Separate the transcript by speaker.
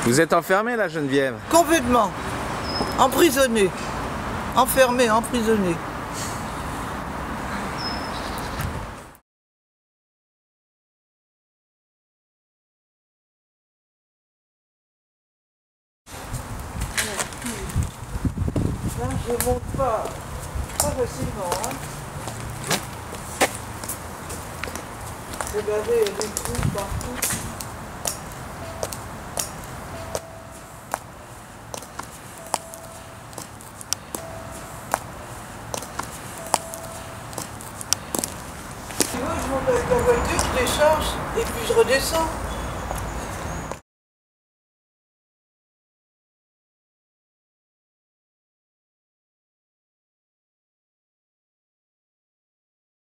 Speaker 1: Vous êtes enfermée là, Geneviève
Speaker 2: Complètement. Emprisonné. Enfermé, emprisonné. Là, je monte pas, pas facilement. Hein. Y a des trous partout. Je monte avec la voiture, je décharge et puis je redescends.